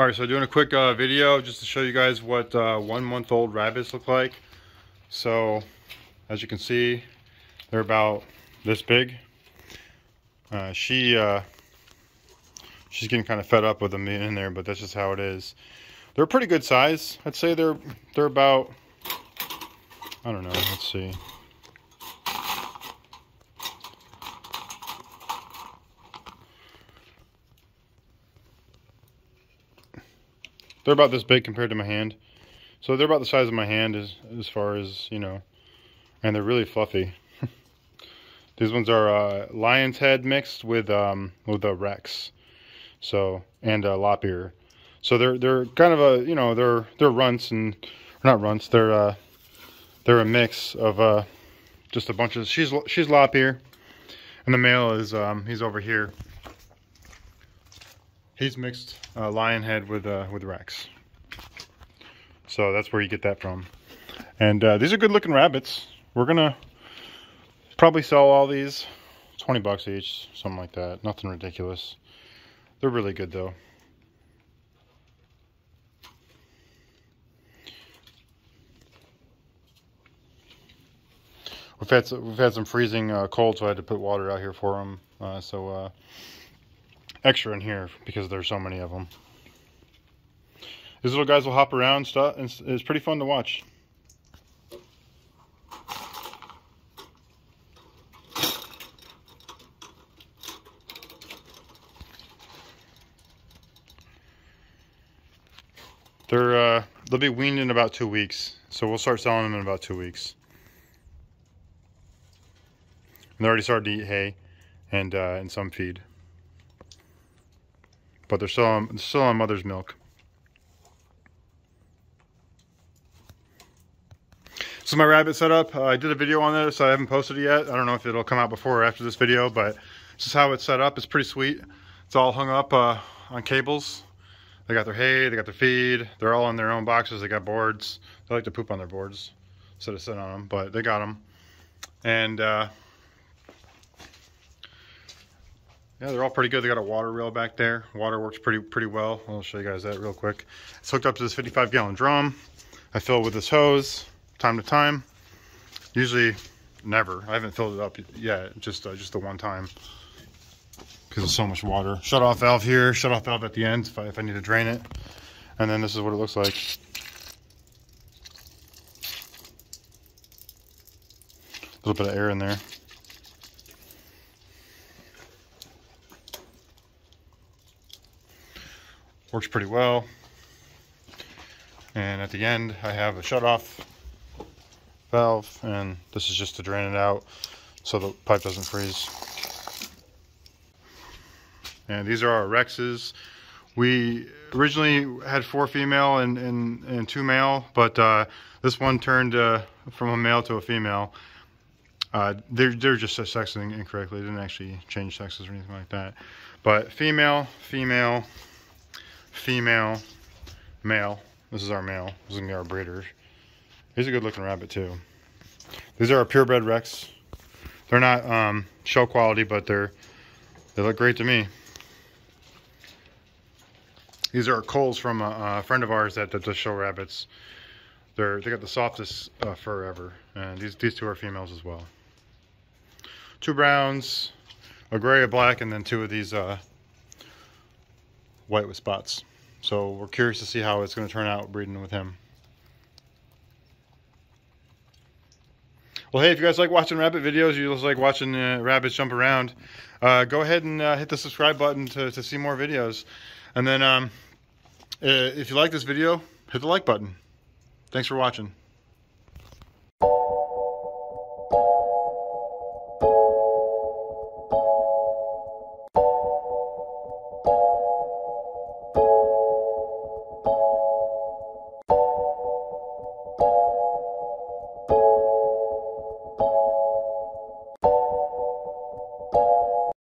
All right, so doing a quick uh, video just to show you guys what uh, one month old rabbits look like. So, as you can see, they're about this big. Uh, she uh, she's getting kind of fed up with them being in there, but that's just how it is. They're pretty good size. I'd say they're they're about I don't know. Let's see. They're about this big compared to my hand. So they're about the size of my hand as, as far as, you know, and they're really fluffy. These ones are uh, lion's head mixed with um, with a rex, so and a lop ear. So they're they're kind of a you know they're they're runts and not runts. They're uh, they're a mix of uh, just a bunch of she's she's lop ear, and the male is um, he's over here. He's mixed uh, lion head with uh, with rex. So that's where you get that from. And uh, these are good looking rabbits. We're gonna probably sell all these 20 bucks each, something like that. Nothing ridiculous. They're really good though. We've had we've had some freezing uh, cold, so I had to put water out here for them. Uh, so uh, extra in here because there's so many of them. These little guys will hop around stuff and it's pretty fun to watch. They're uh, they'll be weaned in about two weeks, so we'll start selling them in about two weeks. And they already started to eat hay and uh, and some feed but they're still on, still on mother's milk. So my rabbit setup, uh, I did a video on this. I haven't posted it yet. I don't know if it'll come out before or after this video, but this is how it's set up. It's pretty sweet. It's all hung up uh, on cables. They got their hay, they got their feed. They're all in their own boxes. They got boards. They like to poop on their boards instead of sitting on them, but they got them. And uh, Yeah, they're all pretty good. They got a water rail back there. Water works pretty pretty well. I'll show you guys that real quick. It's hooked up to this 55 gallon drum. I fill it with this hose time to time. Usually never. I haven't filled it up yet, just uh, just the one time because there's so much water. Shut off valve here, shut off valve at the end if I, if I need to drain it. And then this is what it looks like. A little bit of air in there. Works pretty well. And at the end, I have a shut-off valve, and this is just to drain it out so the pipe doesn't freeze. And these are our Rexes. We originally had four female and, and, and two male, but uh, this one turned uh, from a male to a female. Uh, they're, they're just sexing incorrectly. They didn't actually change sexes or anything like that. But female, female, female, male. This is our male. This is gonna be our breeder. He's a good looking rabbit too. These are our purebred Rex. They're not um, show quality, but they're they look great to me. These are coals from a, a friend of ours that, that does show rabbits. They're they got the softest uh, fur ever, and these these two are females as well. Two browns, a gray, a black, and then two of these uh, white with spots. So we're curious to see how it's going to turn out breeding with him. Well, hey, if you guys like watching rabbit videos, you just like watching uh, rabbits jump around, uh, go ahead and uh, hit the subscribe button to, to see more videos. And then um, if you like this video, hit the like button. Thanks for watching.